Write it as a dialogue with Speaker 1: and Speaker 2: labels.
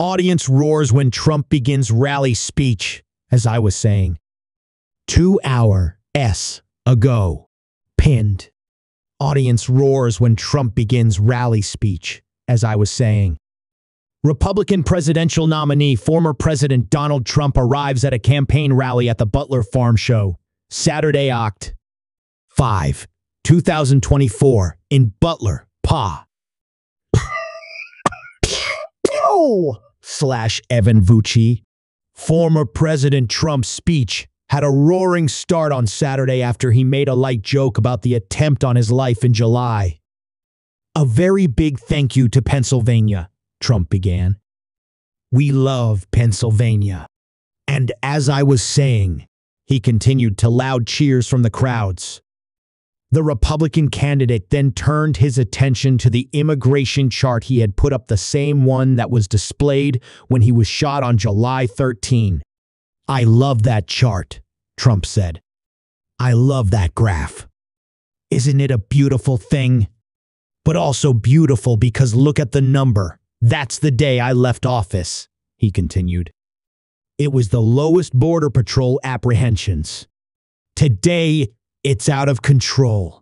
Speaker 1: Audience roars when Trump begins rally speech, as I was saying. Two hour S ago. Pinned. Audience roars when Trump begins rally speech, as I was saying. Republican presidential nominee, former President Donald Trump, arrives at a campaign rally at the Butler Farm Show, Saturday, Oct. 5, 2024, in Butler, Pa. Slash Evan Vucci. Former President Trump's speech had a roaring start on Saturday after he made a light joke about the attempt on his life in July. A very big thank you to Pennsylvania, Trump began. We love Pennsylvania. And as I was saying, he continued to loud cheers from the crowds. The Republican candidate then turned his attention to the immigration chart he had put up the same one that was displayed when he was shot on July 13. I love that chart, Trump said. I love that graph. Isn't it a beautiful thing? But also beautiful because look at the number. That's the day I left office, he continued. It was the lowest Border Patrol apprehensions. Today, it's out of control.